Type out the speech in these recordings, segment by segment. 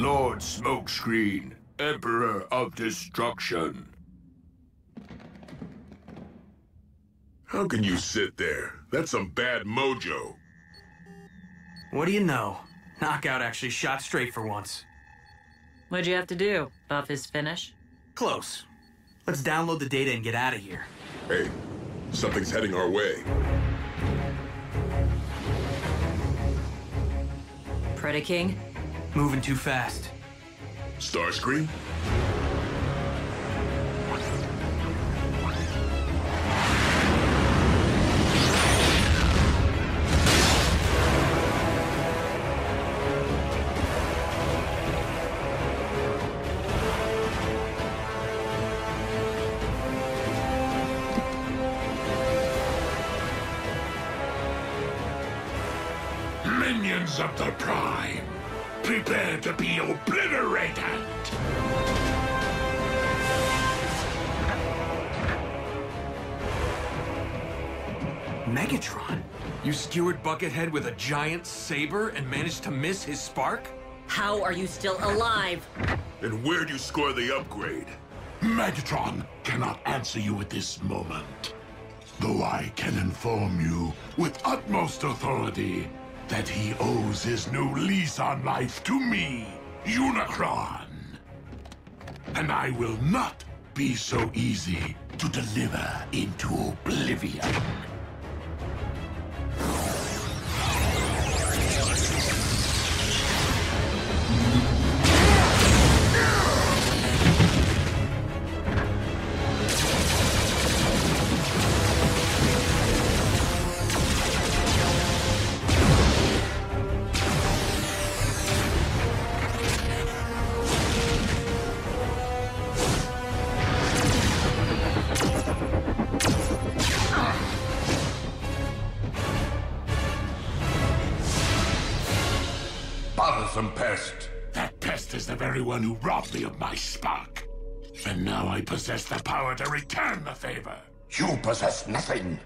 Lord Smokescreen, Emperor of Destruction. How can you sit there? That's some bad mojo. What do you know? Knockout actually shot straight for once. What'd you have to do? Buff his finish? Close. Let's download the data and get out of here. Hey, something's heading our way. Predaking? Moving too fast. Starscream? Minions of the Prime, prepare to be obliterated! Megatron? You skewered Buckethead with a giant saber and managed to miss his spark? How are you still alive? And where'd you score the upgrade? Megatron cannot answer you at this moment. Though I can inform you with utmost authority that he owes his new lease on life to me, Unicron. And I will not be so easy to deliver into oblivion. Bothersome pest. That pest is the very one who robbed me of my spark. And now I possess the power to return the favor. You possess nothing,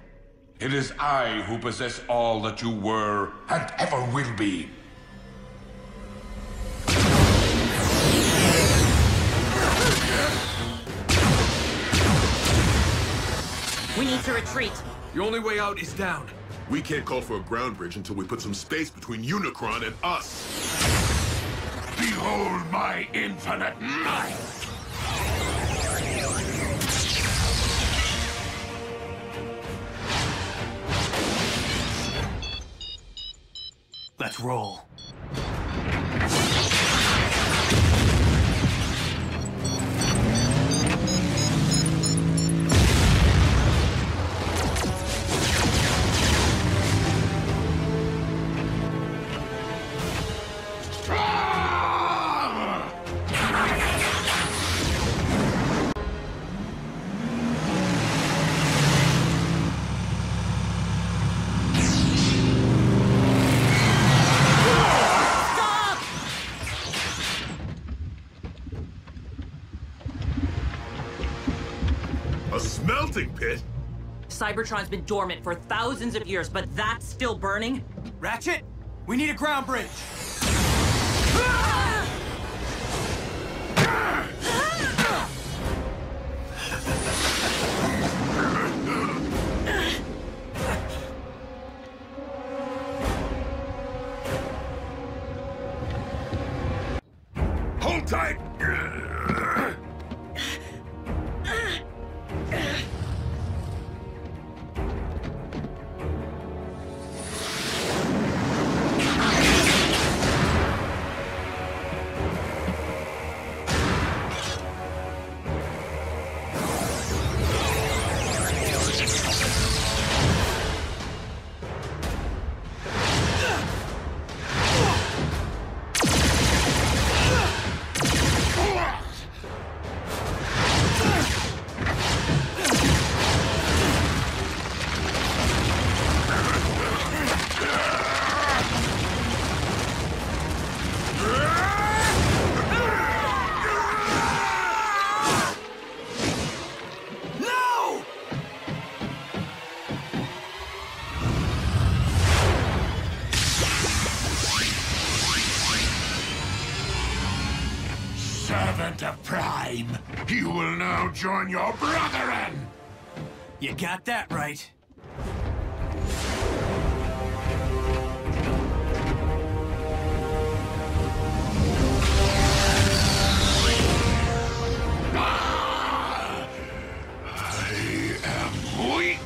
It is I who possess all that you were. and ever will be. We need to retreat. The only way out is down. We can't call for a ground bridge until we put some space between Unicron and us. Behold my infinite might! Let's roll. A smelting pit? Cybertron's been dormant for thousands of years, but that's still burning? Ratchet, we need a ground bridge. Hold tight! Servant of Prime. You will now join your brethren. You got that right. I am weak.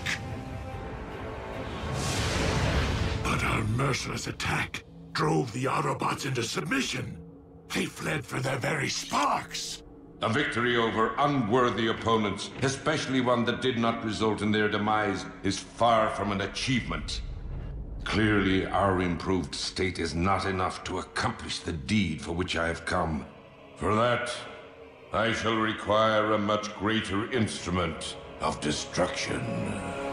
But our merciless attack drove the Autobots into submission. They fled for their very sparks. A victory over unworthy opponents, especially one that did not result in their demise, is far from an achievement. Clearly, our improved state is not enough to accomplish the deed for which I have come. For that, I shall require a much greater instrument of destruction.